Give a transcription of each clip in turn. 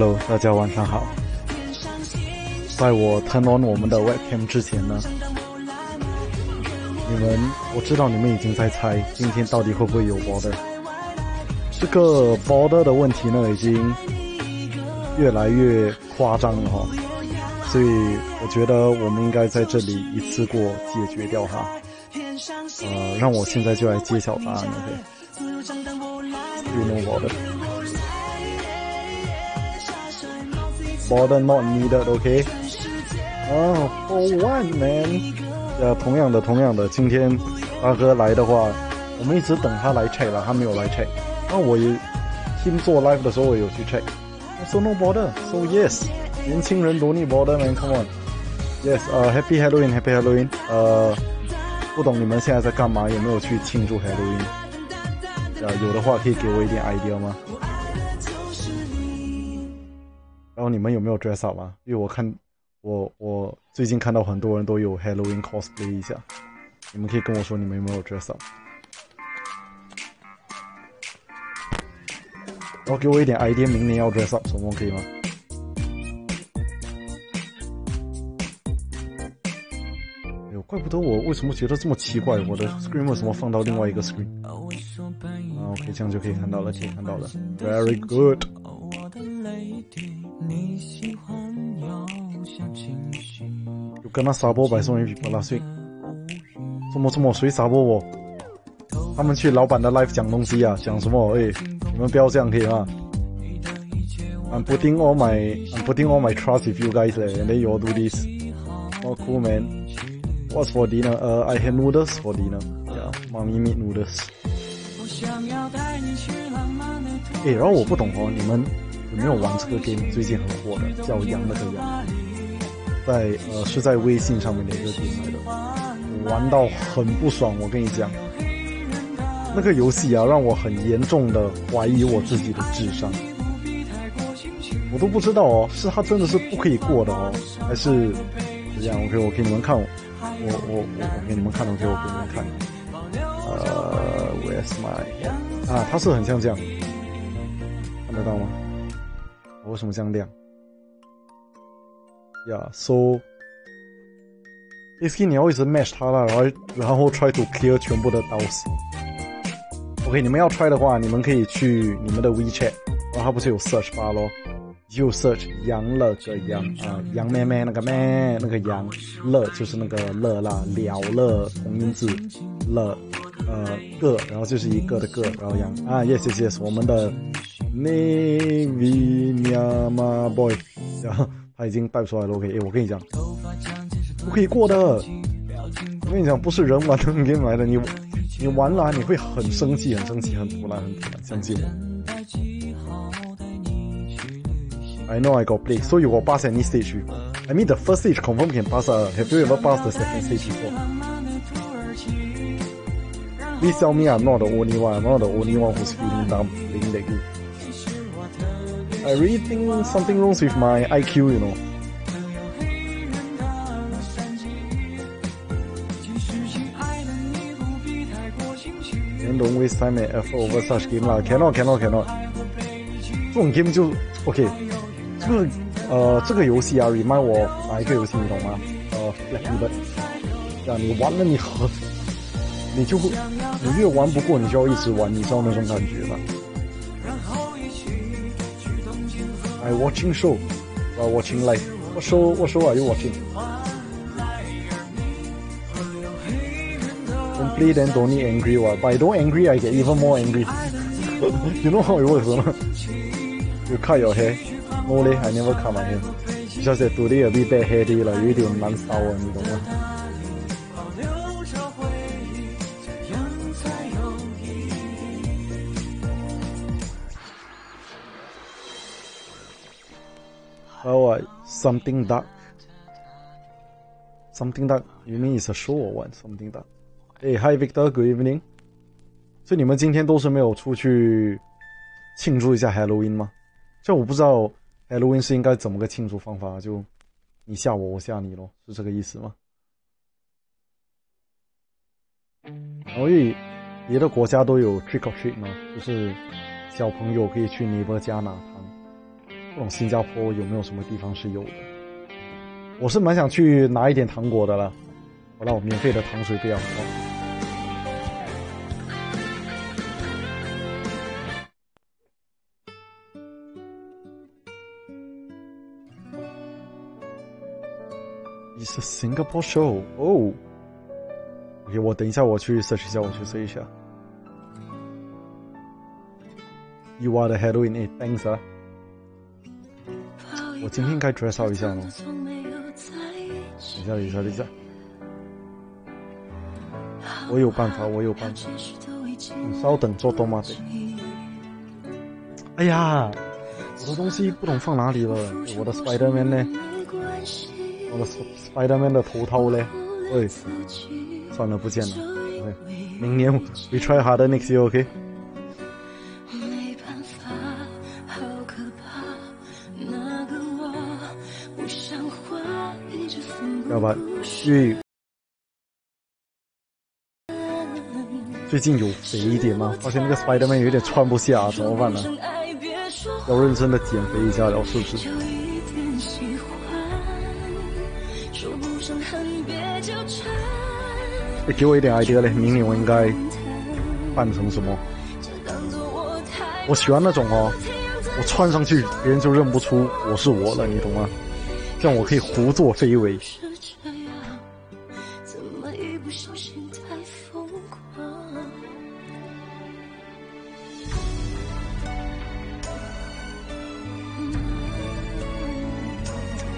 Hello，大家晚上好。在我 turn on 我们的 webcam 之前呢，你们我知道你们已经在猜今天到底会不会有 border。这个 border 的问题呢，已经越来越夸张了哈，所以我觉得我们应该在这里一次过解决掉它。呃，让我现在就来揭晓答案，OK？You know border。Border not needed, OK？哦，For one man。呃，同样的，同样的，今天大哥来的话，我们一直等他来 check 了，他没有来 check。那我也听做 live 的时候，我有去 check。So no border, so yes。年轻人独立 border, man. Come on. Yes. 呃，Happy Halloween, Happy Halloween。呃，不懂你们现在在干嘛？有没有去庆祝 Halloween？呃，有的话可以给我一点 idea 吗？然后你们有没有 dress up 啊？因为我看我我最近看到很多人都有 Halloween cosplay 一下，你们可以跟我说你们有没有 dress up。然后给我一点 idea，明年要 dress up 什么可以吗？哎呦，怪不得我为什么觉得这么奇怪，我的 screen 为什么放到另外一个 screen？啊，OK，这样就可以看到了，可以看到了，Very good。跟他撒播百送一匹巴拉碎，这么这么谁撒播我？他们去老板的 live 讲东西啊，讲什么？哎，你们不要这样可以吗？I'm putting all my I'm putting all my trust with you guys and then you all do this. Oh cool man. What's for dinner? Uh, I had noodles for dinner. Yeah, mommy made noodles. 哎，然后我不懂哦，你们有没有玩这个 game？最近很火的，叫羊那个羊，在呃是在微信上面的一个平台的，玩到很不爽。我跟你讲，那个游戏啊，让我很严重的怀疑我自己的智商。我都不知道哦，是他真的是不可以过的哦，还是是这样？OK，我给你们看，我我我我给你们看，OK，我给你们看。呃，Where's my 啊？它是很像这样，看得到吗？我为什么这样亮？Yeah，so basically 你要一直 match 他了，然后然后 try to clear 全部的 doors。OK，你们要 try 的话，你们可以去你们的 WeChat，然后它不是有 search bar 咯？就 search 羊了个羊啊，羊咩咩那个咩那个羊，乐就是那个乐啦，了乐同音字，乐呃个，然后就是一个的个，然后羊啊，yes yes yes，我们的 Navy Mama Boy，然后他已经带出来了，OK，哎，我跟你讲，不可以过的，我跟你讲，不是人玩能给你来的，你你玩了你会很生气，很生气，很突然，很突然，相信我。I know I got play. So you got pass any stage before? I mean the first stage confirm can pass. Uh, have you ever passed the second stage before? Please tell me I'm not the only one. I'm not the only one who's feeling dumb playing that game. I really think something wrong with my IQ, you know. And don't waste time and effort over such game lah. Cannot, cannot, cannot. 这种 game 就 OK。这个呃，这个游戏啊，remind 我哪一个游戏你懂吗？呃，Flappy Bird。这样你玩了你很，你就会，你越玩不过，你就要一直玩，你知道那种感觉吗 ？I watching show, while watching live. What show? What show are you watching? Don't play then don't need angry what? But I don't angry, I get even more angry. you know how it works, or not? You cut your hair. No 咧，I never cut my hair. Just that today a bit bad hair day 啦，有一点难烧啊，你懂吗 Or something dark? Something dark? You mean is a show or what? Something dark? Hey, hi Victor, good evening. 所以你们今天都是没有出去庆祝一下 Halloween 吗？这我不知道 Halloween 是应该怎么个庆祝方法？就你吓我，我吓你咯，是这个意思吗？所以别的国家都有 trick or treat 吗？就是小朋友可以去 neighbor 家拿糖。不懂新加坡有没有什么地方是有的？我是蛮想去拿一点糖果的了。好了，我免费的糖水不要。It's a Singapore show. Oh. OK，我等一下我去 search 一下，我去 search 一下。You are the hero in it. Thanks 啊。我今天该 dress up 一下吗？等一下，等一下，等一下。我有办法，我有办法。你稍等，做多吗？哎呀，我的东西不懂放哪里了。我的 Spiderman 呢？我的 Spiderman 的头套嘞？喂，算了，不见了。明年 we try harder next year，OK？不，因为最近有肥一点吗？发现那个 Spiderman 有点穿不下，怎么办呢？要认真的减肥一下了，是不是？你给我一点 idea 嘞，明年我应该扮成什么？我喜欢那种哦，我穿上去别人就认不出我是我了，你懂吗？这样我可以胡作非为。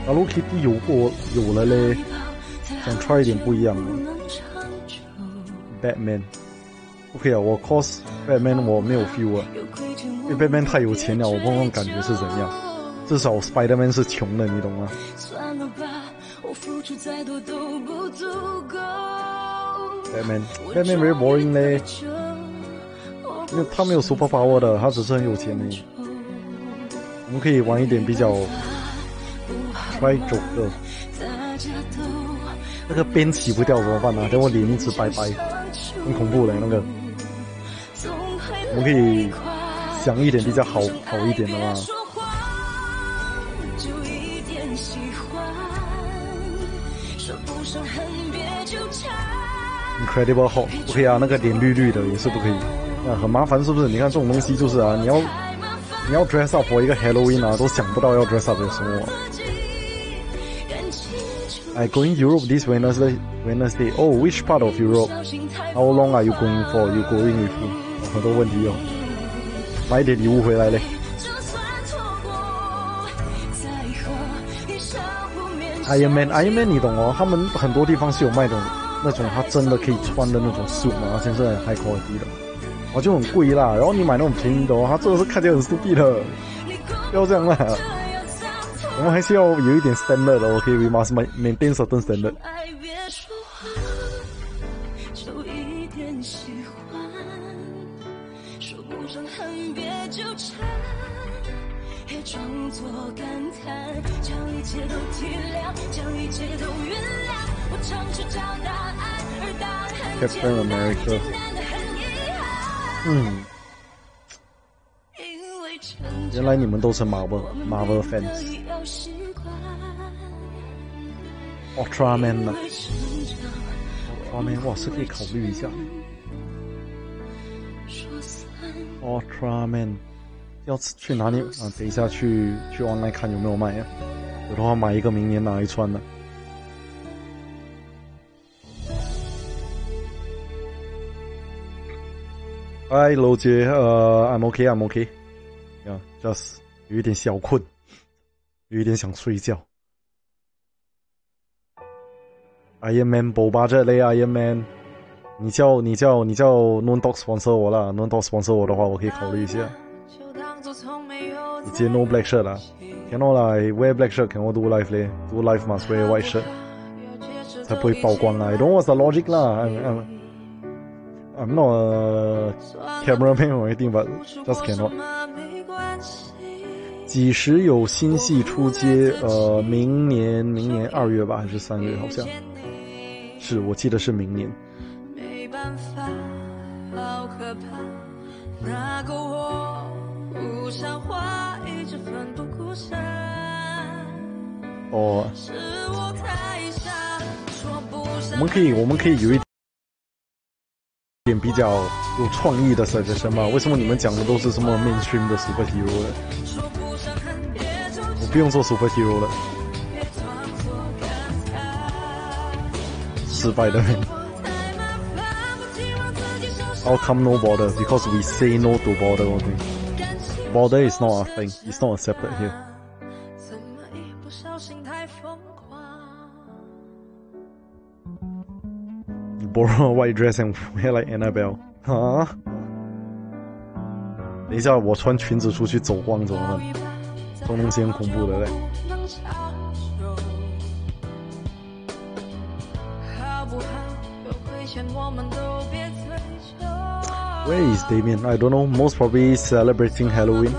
Hello Kitty 有过有了嘞，想穿一点不一样的。Batman，OK 啊，我 cos Batman 我没有 feel 啊，因为 Batman 太有钱了，我不知道感觉是怎样。至少 Spiderman 是穷的，你懂吗？Batman，Batman very boring 嘞，因为他没有 super power 的，他只是很有钱而已。我们可以玩一点比较。快走个，那个边起不掉怎么办呢？等我脸一直白白，很恐怖的那个。我们可以想一点比较好好一点的嘛。Incredible 好，不可以啊，那个脸绿绿的也是不可以，啊，很麻烦是不是？你看这种东西就是啊，你要你要 dress up for 一个 Halloween 啊，都想不到要 dress up 什么。I going Europe this Wednesday. Wednesday. Oh, which part of Europe? How long are you going for? You going with me? 很多问题哦。买点礼物回来嘞。Iron Man, Iron Man，你懂哦？他们很多地方是有卖的，那种他真的可以穿的那种 suit 嘛，而且是 high quality 的，哦就很贵啦。然后你买那种便宜的哦，他真的是看起来很 stupid 的，不要这样啦。我们还是要有一点 standard 的，OK，we must maintain certain standard。Captain America，嗯，原来你们都是 Marvel Marvel fans。Ultraman 呢？Ultraman 哇，是可以考虑一下。Ultraman 要去哪里啊？等一下去去 online 看有没有卖呀？有的话买一个，明年拿来穿的。嗨，楼姐，呃，I'm OK，I'm OK。呀，just 有一点小困，有一点想睡觉。Iron Man 补八折嘞，Iron Man，你叫你叫你叫 Non Dog sponsor 我啦，Non Dogs sponsor 我的话，我可以考虑一下。你接 No Black Shirt 啦，Cannot 啦，Wear Black Shirt，Cannot do live 嘞，Do life must wear white shirt，才不会曝光啊。I don't want the logic 啦，I'm I'm I'm not cameraman or anything，but just cannot。几时有新戏出街？呃，明年明年二月吧，还是三月？好像是，我记得是明年。没办法，好可怕，那个我不像话，一直奋不顾身哦，我们可以，我们可以有一点比较有创意的 suggestion 吗？为什么你们讲的都是什么 mainstream 的 superhero 呢？我不用做 superhero 了，失败的。How come no border? Because we say no to border. Okay. Border is not a thing. It's not accepted here. Borrow a white dress and wear like Annabelle. 啊？等一下，我穿裙子出去走光怎么办？东东西很恐怖的嘞。 Where is Damien? I don't know. Most probably celebrating Halloween.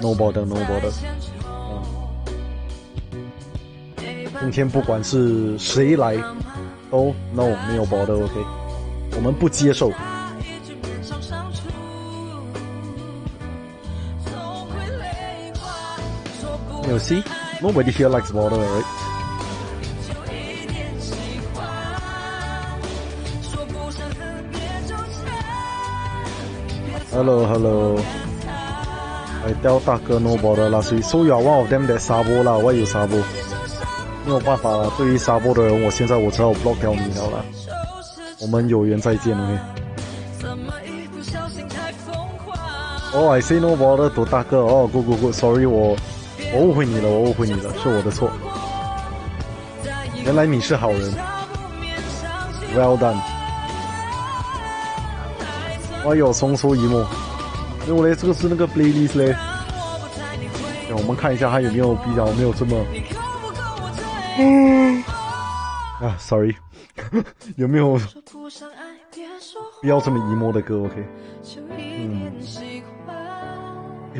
No border, no border. 今天不管是谁来，都 no 没有 border，OK。我们不接受。nobody here likes water, right? Hello, hello. I tell 大哥 no border last week, so you are one of them that 沙波啦，why you 沙波？没有办法了，对于沙波的人，我现在我只好 block 掉你了啦。我们有缘再见，OK。哦，I say no border，多大哥哦，Go Go Go，Sorry，我 我误会你了，我误会你了，是我的错。原来你是好人，Well done。哎呦，松出一幕，因嘞，这个是那个 playlist 嘞。让我们看一下，还有没有比较没有这么……嗯，啊，Sorry。有没有不要这么 emo 的歌？OK，嗯，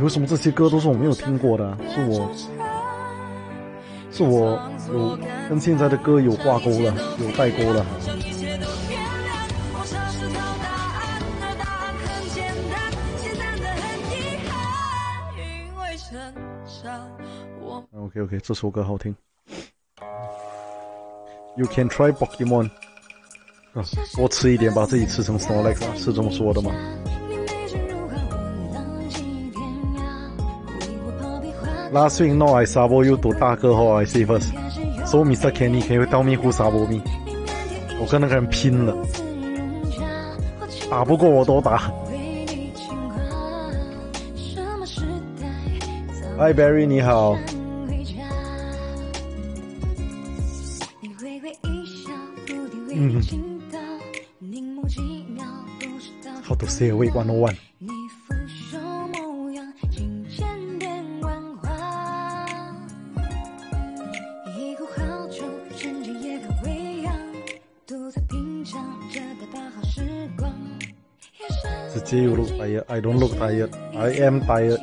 为什么这些歌都是我没有听过的？是我，是我有跟现在的歌有挂钩了，有代沟了。OK OK，这首歌好听。You can try Pokemon。啊，多吃一点，把自己吃成 Snorlax，是这么说的吗？Last week no I sabo you 赌大哥后 I say first。So Mr. Kenny can you tell me who sabo me？我跟那个人拼了，打不过我都打。Hi Barry，你好。嗯 How to say awake one o one？直接 you look tired. I don't look tired. I am tired.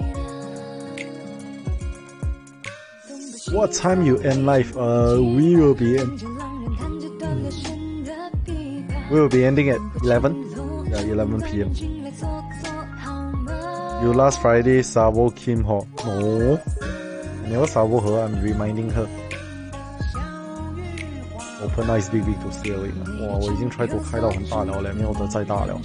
What time you end life? Uh, we will be in. We will be ending at 11. Yeah, 11 p.m. You last Friday Sabo Kim Ho. No. Never Sabo her, I'm reminding her. Open eyes big big to stay away. 哇，我已经 try 都开到很大了，没有得再大了。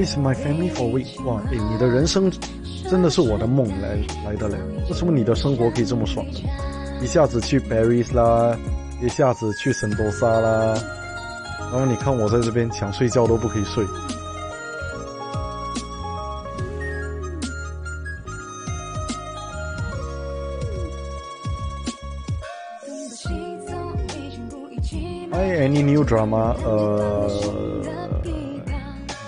Paris, my family for week。哇，诶，你的人生真的是我的梦来来的嘞！为什么你的生活可以这么爽？一下子去 Paris 啦，一下子去圣多沙啦，然后你看我在这边想睡觉都不可以睡。Hi, any new drama? Uh,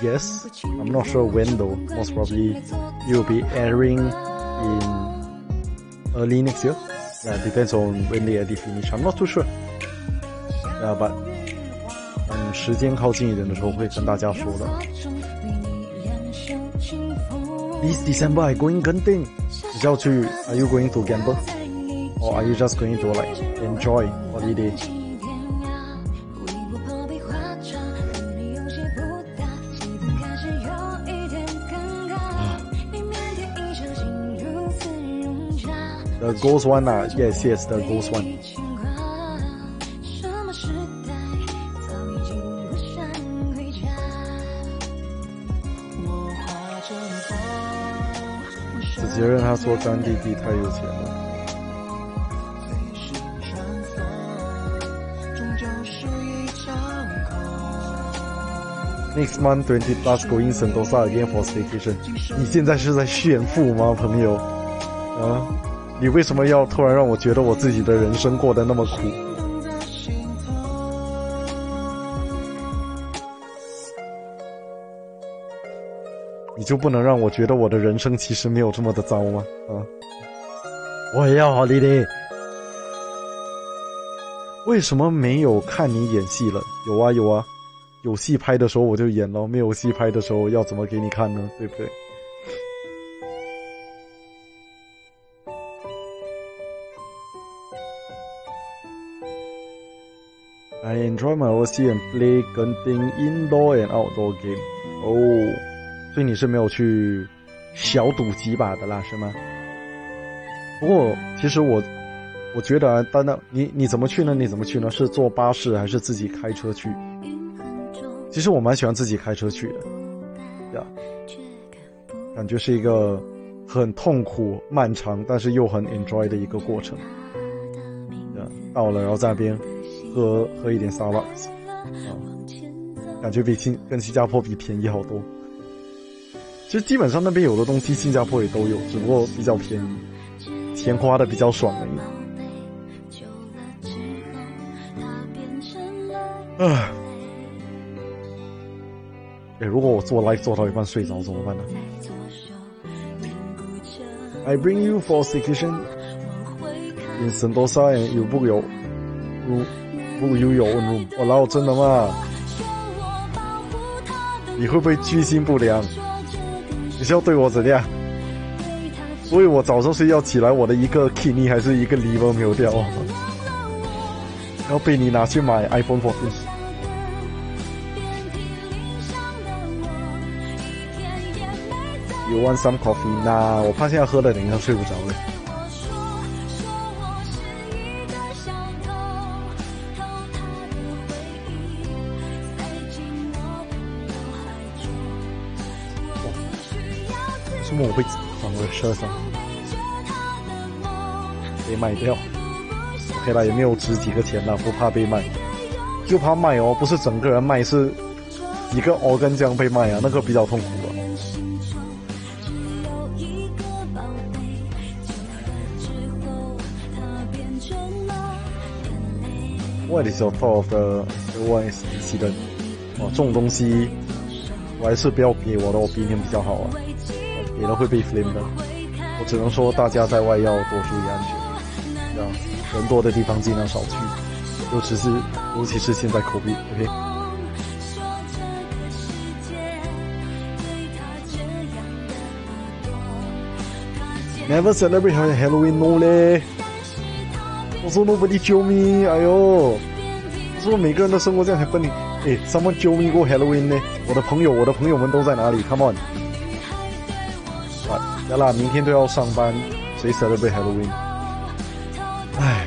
yes. I'm not sure when though. Most probably it will be airing in early next year. Yeah, depends on when they edit finish. I'm not too sure. Yeah, but 嗯，时间靠近一点的时候会跟大家说的。This December I going Genting. 你是要去？Are you going to gamble? Or are you just going to like enjoy holiday? Ghost one 啊，Yes, yes, the ghost one. 子杰任他说干弟弟太有钱了。Next month twenty plus going Sentosa again for staycation。你现在是在炫富吗，朋友？啊，你为什么要突然让我觉得我自己的人生过得那么苦？你就不能让我觉得我的人生其实没有这么的糟吗？啊，我也要好丽丽。为什么没有看你演戏了？有啊有啊，有戏拍的时候我就演了，没有戏拍的时候要怎么给你看呢？对不对？I enjoy my overseas and play Genting indoor and outdoor game. 哦，所以你是没有去小赌几把的啦，是吗？不过其实我我觉得啊，单单你你怎么去呢？你怎么去呢？是坐巴士还是自己开车去？其实我蛮喜欢自己开车去的，呀，感觉是一个很痛苦、漫长，但是又很 enjoy 的一个过程。呀，到了然后在那边喝喝一点 Starbucks，啊，感觉比新跟新加坡比便宜好多。其实基本上那边有的东西新加坡也都有，只不过比较便宜，钱花的比较爽而已。啊。哎，如果我做 live 做到一半睡着怎么办呢？I bring you for staycation in Sentosa and you book your room, book you your own room。我老真的吗？你会不会居心不良？你是要对我怎样？所以我早上睡觉起来，我的一个 kidney 还是一个 liver 没有掉，要被你拿去买 iPhone 14。You want some coffee？那我怕现在喝了，等一下睡不着了。什么我会放我的车上被卖掉？OK 了，也没有值几个钱了，不怕被卖，就怕卖哦，不是整个人卖，是一个 organ 这样被卖啊，那个比较痛苦啊。What is your thought of the one incident？哦，这种东西我还是不要给我的，我比你比较好啊，给了会被 flame 的。我只能说大家在外要多注意安全，对啊，人多的地方尽量少去，尤其是尤其是现在 COVID，OK。Never celebrate Halloween, no 嘞。我说 nobody 救命！哎呦，我说每个人的生活这样才分离。哎，someone 救命过 Halloween 呢？我的朋友，我的朋友们都在哪里？Come on！啊，呀啦，明天都要上班，谁舍得被 Halloween？哎，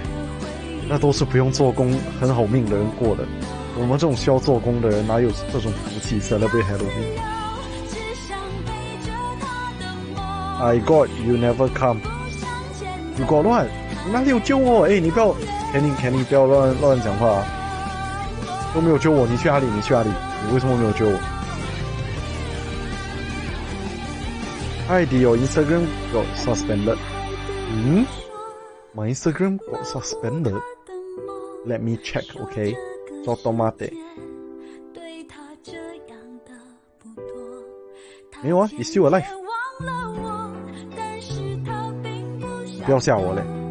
那都是不用做工、很好命的人过的。我们这种需要做工的人，哪有这种福气舍得被 Halloween？I got you never come。You got what？哪里有救我？哎，你不要，肯定肯定不要乱乱讲话，都没有救我，你去哪里？你去哪里？你为什么没有救我 ？ID your Instagram got suspended. 嗯，My Instagram got suspended. Let me check, OK? 叫 Tomate。没有啊，He's still alive。不要吓我嘞。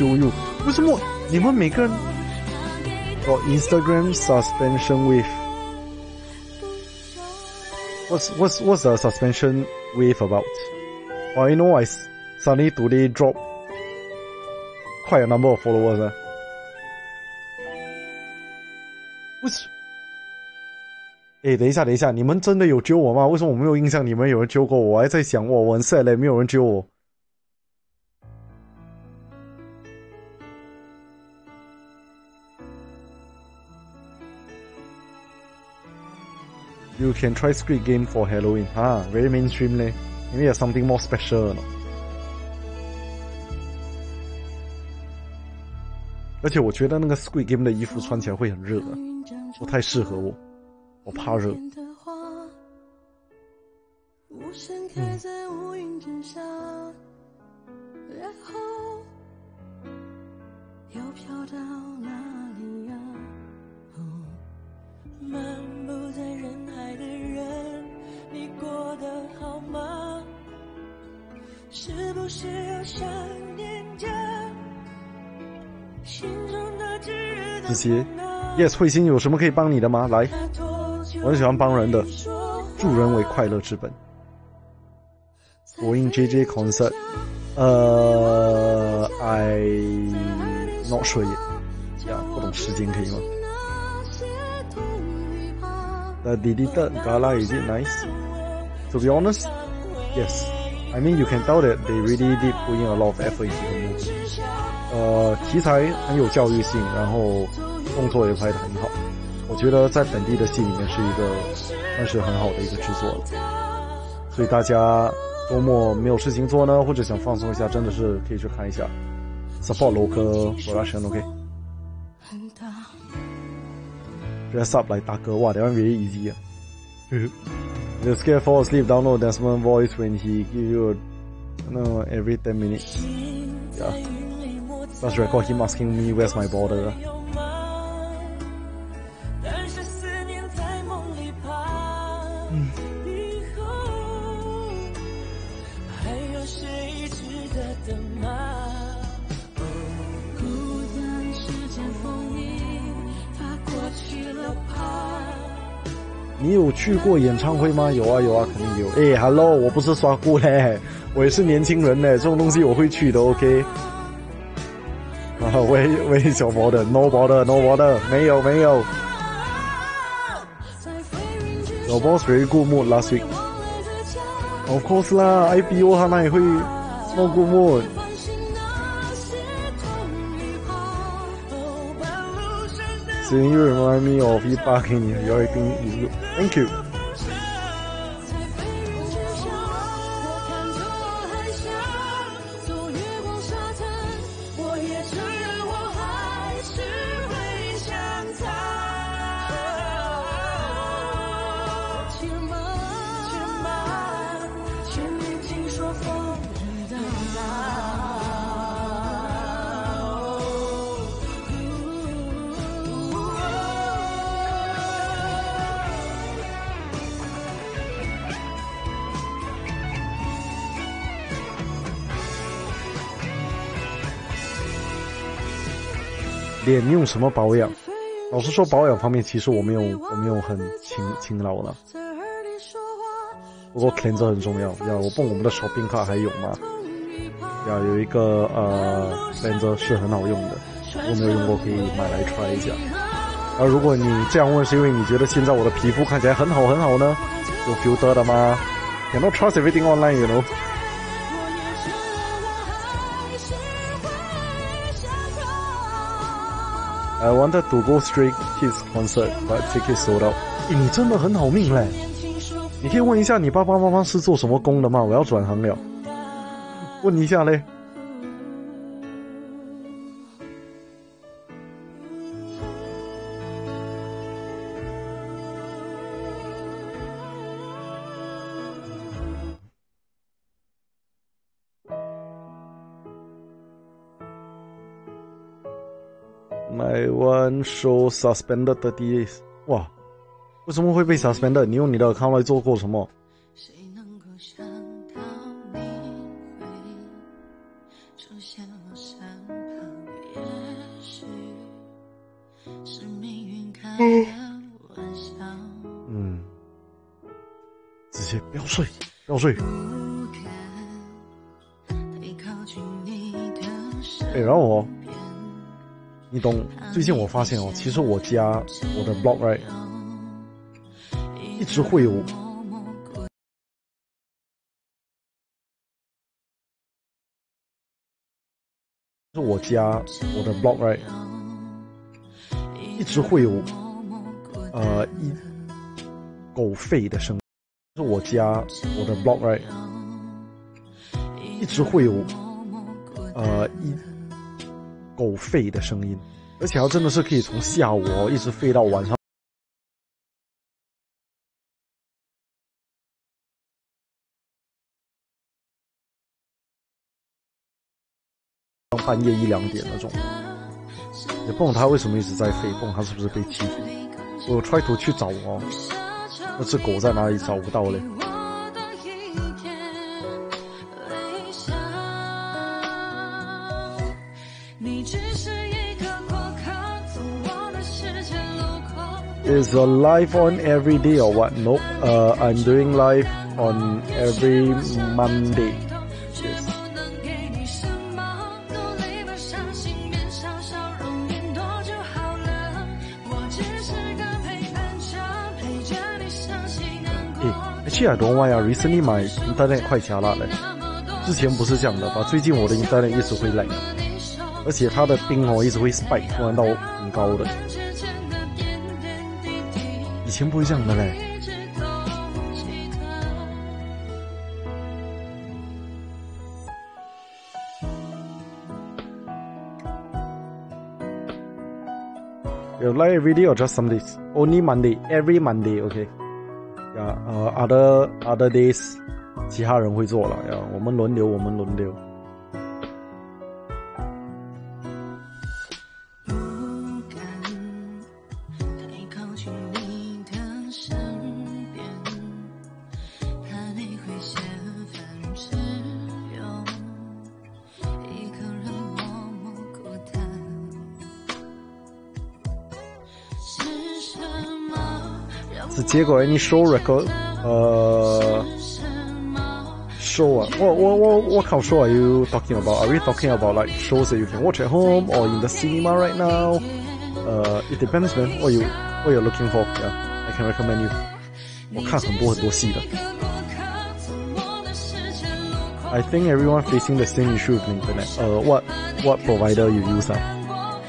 救佑，为什么你们每个人哦？Instagram suspension wave。What's what's what's the suspension wave about? Oh, I know I suddenly today drop quite a number of followers. What's 哎，等一下，等一下，你们真的有揪我吗？为什么我没有印象你们有人揪过我？我还在想，我我很 sad 嘞，没有人揪我。You can try Squid Game for Halloween. Ah, very mainstream leh. Maybe there's something more special. 而且我觉得那个 Squid Game 的衣服穿起来会很热的，不太适合我，我怕热。子琪，Yes，慧心有什么可以帮你的吗？来，我很喜欢帮人的，助人为快乐之本。国音 JJ concert，呃，I not sure yet，呀，不懂时间可以吗？The deleted gala is it nice? To be honest, yes. I mean, you can tell that they really did put in a lot of effort into the movie. 呃，题材很有教育性，然后动作也拍得很好。我觉得在本地的戏里面是一个算是很好的一个制作了。所以大家周末没有事情做呢，或者想放松一下，真的是可以去看一下。Support local production，OK。Dress up like 大哥，哇，that one really easy 啊。You're scared fall asleep, download Desmond voice when he give you a, no, every 10 minutes. Yeah. Let's record him asking me where's my border. 去过演唱会吗？有啊有啊，肯定有。哎，Hello，我不是刷过嘞，我也是年轻人嘞，这种东西我会去的，OK。啊，喂喂，小博的，No 博的，No 博的，没有没有。小博谁过目 last week？Of course 啦，IBO 他那也会过目。Seeing you remind me of you back in your Thank you. 你用什么保养？老实说，保养方面其实我没有，我没有很勤勤劳了。不过 cleanser 很重要。要，我蹦我们的 shopping 卡还有吗？要，有一个呃 cleanser 是很好用的，如果没有用过可以买来 try 一下。而如果你这样问是因为你觉得现在我的皮肤看起来很好很好呢？有 filter 的吗？Cannot trust everything online，you know。I wanted to go straight his concert, but tickets sold out. 你真的很好命嘞！你可以问一下你爸爸妈妈是做什么工的吗？我要转行了，问一下嘞。Show suspended thirty days。哇，为什么会被 suspended？你用你的 account 来做过什么？嗯，直接不要睡，不要睡。哎，然后我。你懂？最近我发现哦，其实我家我的 blog right 一直会有，是我家我的 blog right 一直会有呃一狗吠的声音，是我家我的 blog right 一直会有呃一。狗吠的声音，而且它真的是可以从下午哦一直吠到晚上半夜一两点那种。也不懂它为什么一直在吠，不懂它是不是被欺负。我 try to 去找哦，那只狗在哪里找不到嘞？Is a live on every day or what? Nope. Uh, I'm doing live on every Monday. Yes. Actually, I don't know why I recently my internet 快卡了嘞。之前不是这样的吧？最近我的 internet 一直会 lag，而且它的冰哦一直会 spike，突然到很高的。以前不会这样的嘞。有 live every day or just some days? Only Monday, every Monday, OK? 呀，呃，other other days，其他人会做了呀，我们轮流，我们轮流。结果 any show record，呃，show 啊，我我我我靠，show are you talking about？Are we talking about like shows that you can watch at home or in the cinema right now？呃，it depends man. What you what you're looking for? Yeah, I can recommend you. 我看很多很多戏的。I think everyone facing the same issue with internet. 呃，what what provider you use 啊？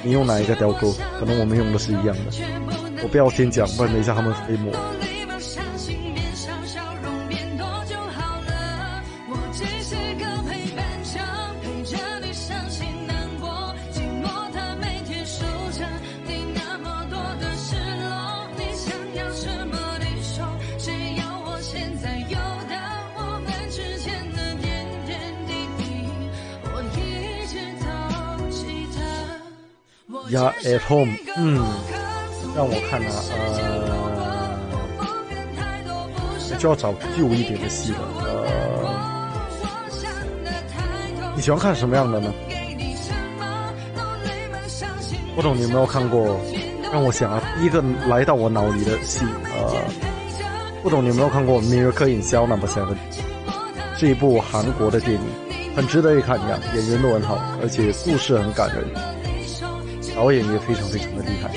你用哪一个 telco？可能我们用的是一样的。 我不要先讲，不然等一下他们飞我。Yeah, at home. 嗯。让我看啊，呃，就要找旧一点的戏了。呃，你喜欢看什么样的呢？不懂你有没有看过？让我想啊，第一个来到我脑里的戏，呃，不懂你有没有看过《Miracle in Cell Number Seven》？是一部韩国的电影，很值得一看呀，演员都很好，而且故事很感人，导演也非常非常的厉害。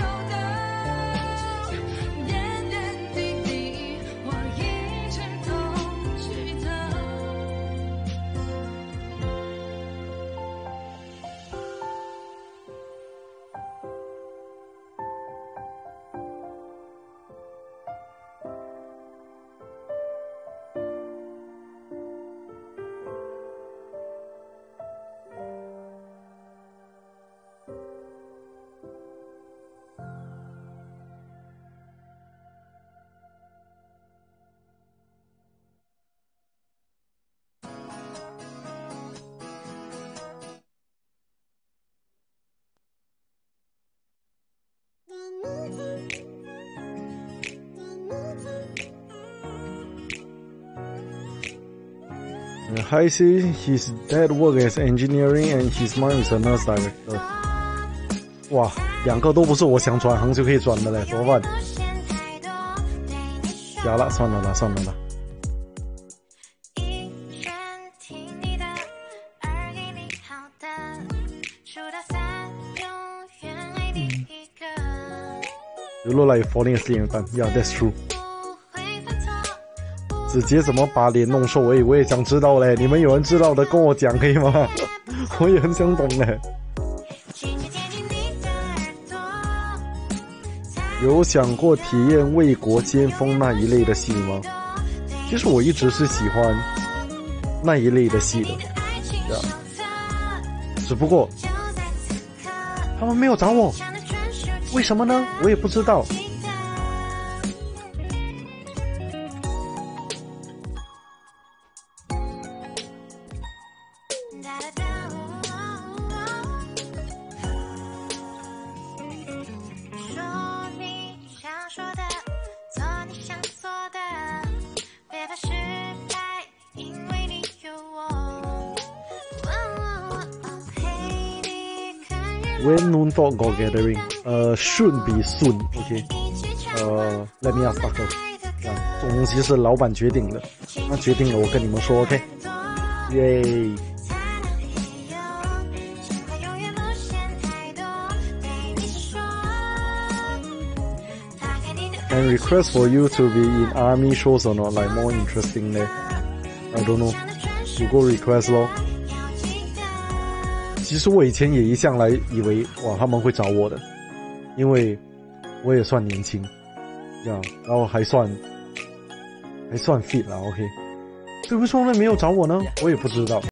I see his dad work as engineering and his mom is a nurse director. 哇，两个都不是我想转行就可以转的嘞，怎么办？假了，算了啦，算了啦。You look like falling asleep. Yeah, that's true. 子杰怎么把脸弄瘦？哎，我也想知道嘞。你们有人知道的跟我讲可以吗？我也很想懂嘞。有想过体验为国先锋那一类的戏吗？其实我一直是喜欢那一类的戏的，啊。只不过他们没有找我，为什么呢？我也不知道。When noon talk go gathering，呃，should be soon，OK，呃，Let me ask doctor，啊，这种东西是老板决定的，那决定了我跟你们说，OK，耶。And request for you to be in army shows or not, like more interesting 呢？I don't know，如果 request 咯。其实我以前也一向来以为哇他们会找我的，因为我也算年轻，这样，然后还算还算 fit 了，OK。为什么没有找我呢？我也不知道。